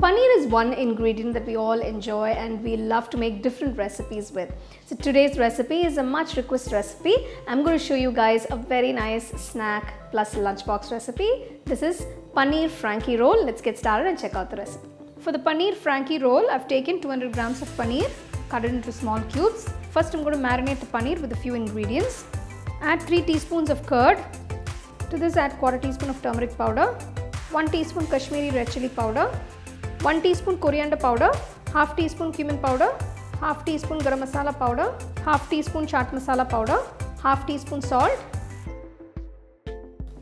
Paneer is one ingredient that we all enjoy and we love to make different recipes with. So today's recipe is a much requested recipe. I'm going to show you guys a very nice snack plus lunchbox recipe. This is Paneer Frankie roll. Let's get started and check out the recipe. For the Paneer Frankie roll, I've taken 200 grams of paneer, cut it into small cubes. First I'm going to marinate the paneer with a few ingredients. Add 3 teaspoons of curd. To this add quarter teaspoon of turmeric powder, 1 teaspoon Kashmiri red chili powder, 1 teaspoon coriander powder, half teaspoon cumin powder, half teaspoon garam masala powder, half teaspoon chaat masala powder, half teaspoon salt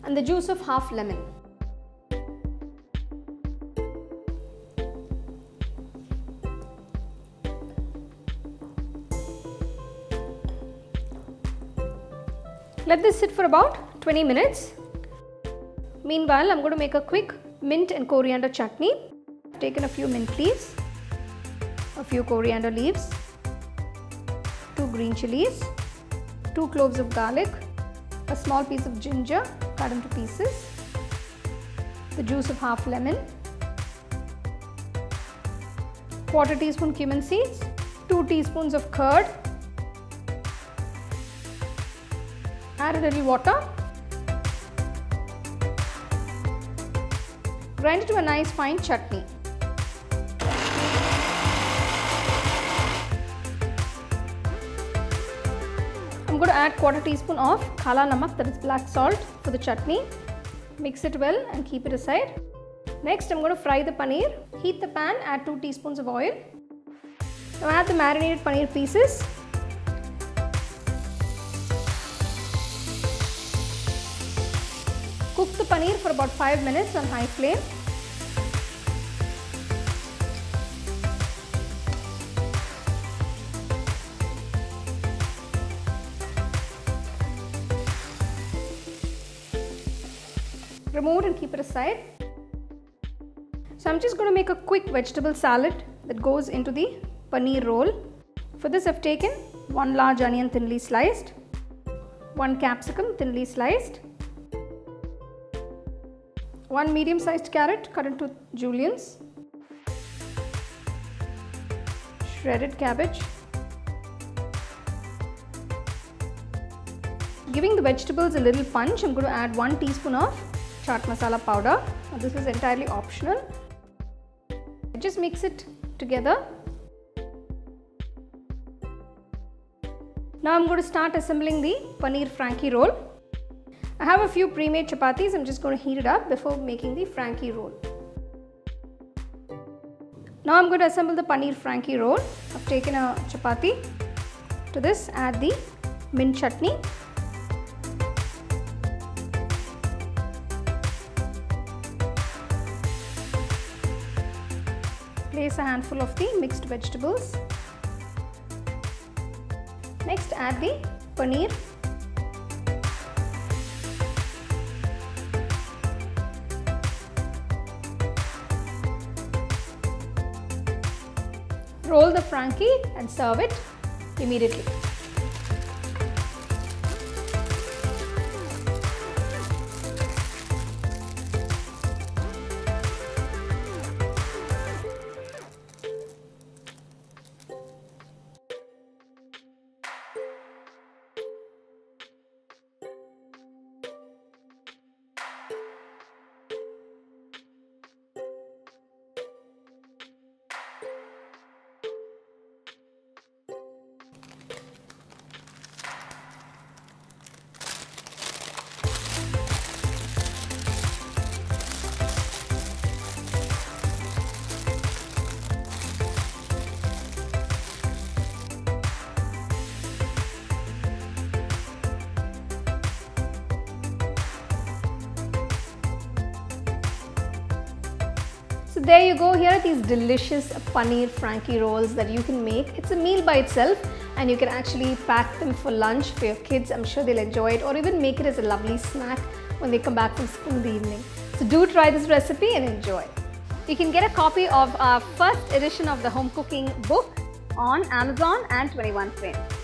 and the juice of half lemon. Let this sit for about 20 minutes. Meanwhile, I'm going to make a quick mint and coriander chutney. Taken a few mint leaves, a few coriander leaves, two green chilies, two cloves of garlic, a small piece of ginger cut into pieces, the juice of half lemon, quarter teaspoon cumin seeds, 2 teaspoons of curd, add a little water, grind it to a nice fine chutney. I'm going to add quarter teaspoon of kala namak that is black salt for the chutney. Mix it well and keep it aside. Next I'm going to fry the paneer. Heat the pan, add 2 teaspoons of oil. Now add the marinated paneer pieces. Cook the paneer for about 5 minutes on high flame. Remove and keep it aside. So I'm just going to make a quick vegetable salad that goes into the paneer roll. For this I've taken one large onion thinly sliced, one capsicum thinly sliced, one medium sized carrot cut into juliennes, shredded cabbage, giving the vegetables a little punch I'm going to add 1 teaspoon of chaat masala powder. This is entirely optional. Just mix it together. Now I'm going to start assembling the paneer frankie roll. I have a few pre-made chapatis. I'm just going to heat it up before making the frankie roll. Now I'm going to assemble the paneer frankie roll. I've taken a chapati. To this add the mint chutney. Place a handful of the mixed vegetables. Next add the paneer Roll the frankie and serve it immediately. So there you go, here are these delicious paneer frankie rolls that you can make. It's a meal by itself and you can actually pack them for lunch for your kids. I'm sure they'll enjoy it or even make it as a lovely snack when they come back from school in the evening. So do try this recipe and enjoy. You can get a copy of our first edition of the home cooking book on Amazon and 21 Frame.